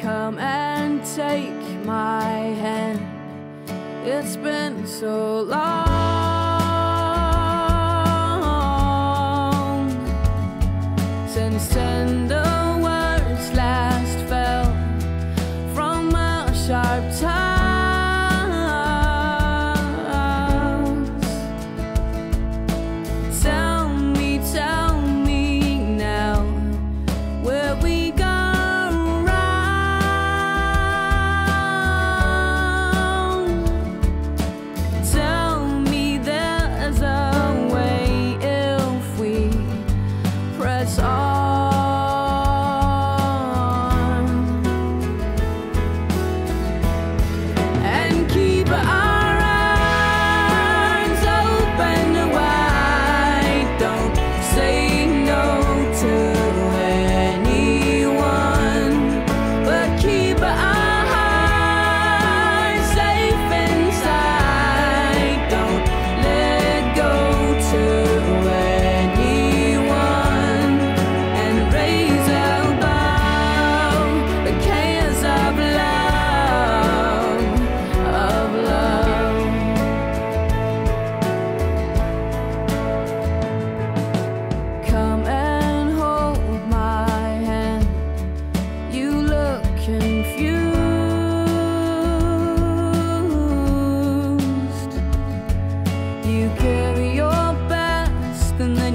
come and take my hand. It's been so long.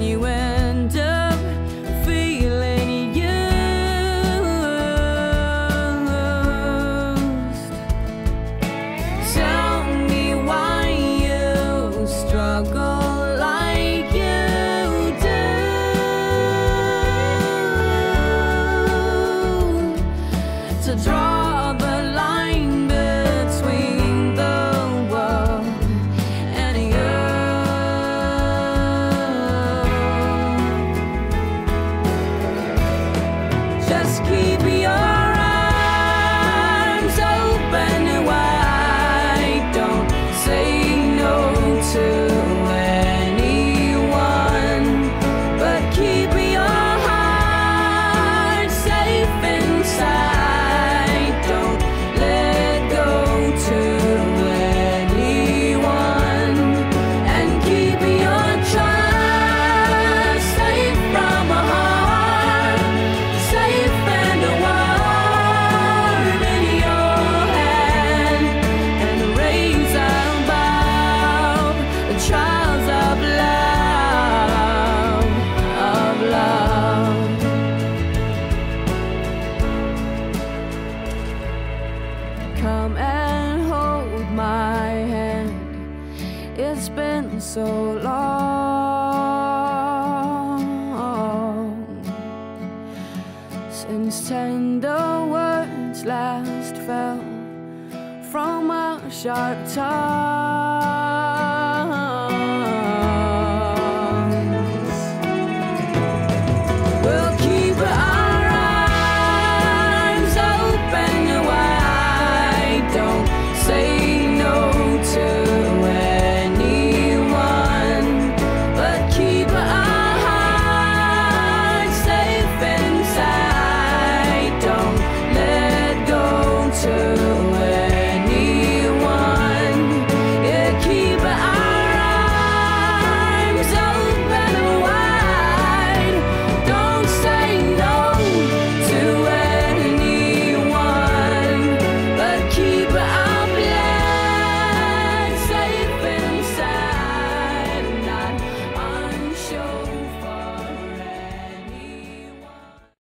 genuine. come and hold my hand. It's been so long since tender words last fell from a sharp tongue.